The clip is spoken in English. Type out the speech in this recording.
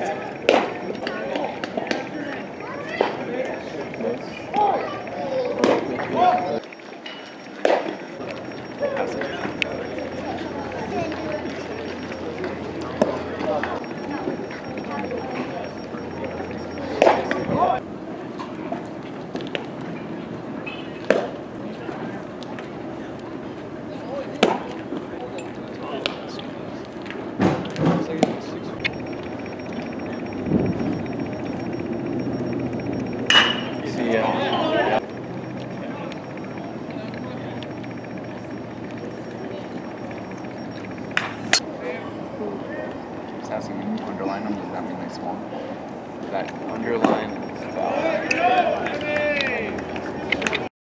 See asking me underline them, does that mean they swung? That underline